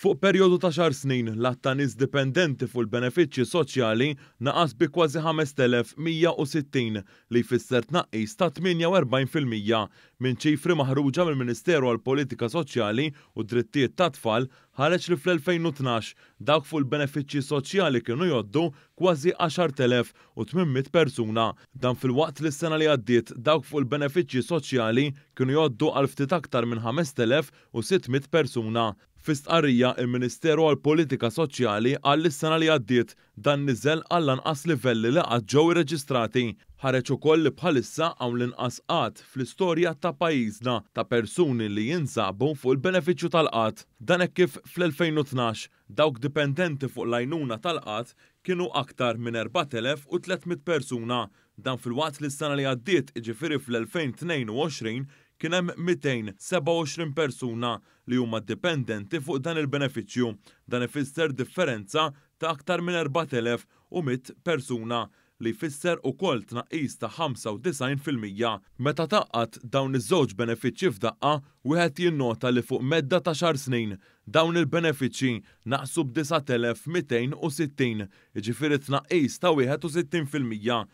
Fuq perjodu ta' xahar snin, l-għadd ta' nies dipendenti fuq il-benefiċċji soċjali naqas bi kważi 5,160, li jfisser tnaqqis ta' 48 fil-mija. Minn ċifri maħruġa mill-Ministeru għall-Politika Soċjali u d-Drittijiet tat-Tfal, Ħareġ li fl-2012, dawk fuq il-benefiċċji soċjali kienu jgħoddu kważi 10,800 persuna. Dan filwaqt li s-sena li għaddiet dawk fuq il-benefiċċji soċjali kienu jgħoddu għal ftit aktar minn 5,600 persuna. Fi stqarrija, il-Ministeru għall-Politika Soċjali qal li s-sena li għaddiet Dan niżel għall-anqas livelli li qatt ġew irreġistrati. Ħareġ ukoll li bħalissa hawn l-inqas qgħad fl-istorja ta' pajjiżna ta' persuni li jinsabu fuq il-benefiċċju tal-qgħad. Dan hekk kif fl-2012 dawk dipendenti fuq l-għajnuna tal-qgħad kienu aktar minn 4,300 persuna. Dan filwaqt li s-sena li għaddiet, jiġifieri fl-2022, kien hemm 227 persuna li huma dipendenti fuq dan il-benefiċċju. Dan ifisser differenza ta' aktar minn 4,100 persuna li jfisser ukoll tnaqqis ta' 95 fil-mija. Meta tgħaqqad dawn iż-żewġ benefiċċji f'daqqa, wieħed jinnota li fuq medda ta' xahar snin, dawn il-benefiċċji naqsu b' 9,260, jiġifieri tnaqqis ta' 61 fil-mija.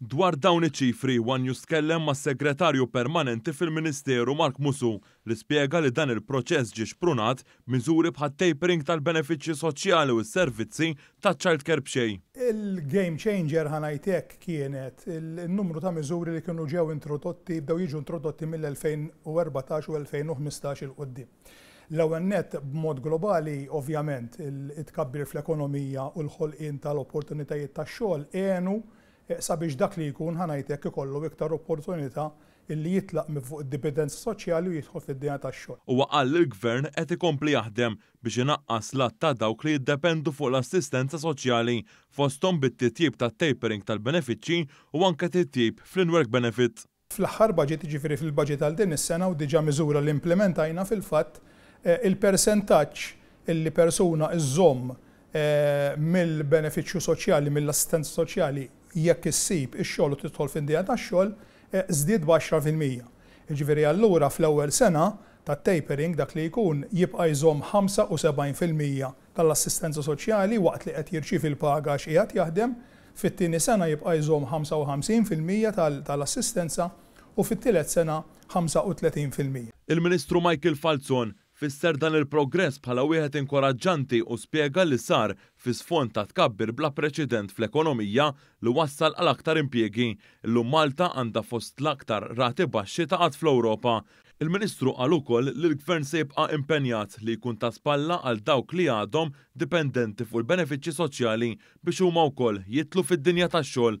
Dwar dawn iċ-ċifri, one News tkellem mas-Segretarju Permanenti fil-Ministeru Mark Musu li spjega li dan il-proċess ġie xprunat b'miżuri bħat-tapering tal-benefiċċji soċjali u s-servizzi taċ-child care b'xejn. Il-game changer, ħa ngħid hekk, kienet in-numru ta' miżuri li kienu ġew introdotti, bdew jiġu introdotti mill-2014 u 2015 'il quddiem. L-ewwel nett, b'mod globali, ovvjament, it-tkabbir fl-ekonomija u l-ħolqien tal-opportunitajiet tax-xogħol għenu sabiex dak li jkun, ħa ngħid hekk, ikollu iktar opportunità li jitlaq minn fuq id-dipidenza soċjali u jidħol fid-dinja tax-xogħol. Huwa qal li l-Gvern qed ikompli jaħdem biex inaqqas l-għadd ta' dawk li jiddependu fuq l-assistenza soċjali, fosthom bit-titjib tat-tapering tal-benefiċċji u anke titjib fl-in-work benefit. fl-aħħar baġit, jiġifieri fil-baġit għal din is-sena u diġà miżura li implimentajna fil-fatt, il-persentaġġ li persuna żżomm mill-benefiċċju soċjali, mill-assistenza soċjali jekk issib ix-xogħol u tidħol fid-dinja tax-xogħol, żdied b'għaxra fil-mija. Jiġifieri allura fl-ewwel sena tat-tapering dak li jkun jibqa' jżomm ħamsa u sebgħin fil-mija tal-assistenza soċjali waqt li qed jirċievi l-paga għax qiegħed jaħdem, fit-tieni sena jibqa' jżomm 55 fil-mija tal-assistenza u fit-tielet sena 35 fil-mija. Il-Ministru Michael Falzon fisser dan il-progress bħala wieħed inkoraġġanti u spjega li sar fi sfond ta' tkabbir bla preċedent fl-ekonomija li wassal għal aktar impjiegi. Illum Malta għandha fost l-aktar rati baxxi ta' qgħad fl-Ewropa. Il-Ministru qal ukoll li l-Gvern se jibqa' impenjat li jkun ta' spalla għal dawk li għadhom dipendenti fuq il-benefiċċji soċjali biex huma wkoll jidħlu fid-dinja tax-xogħol.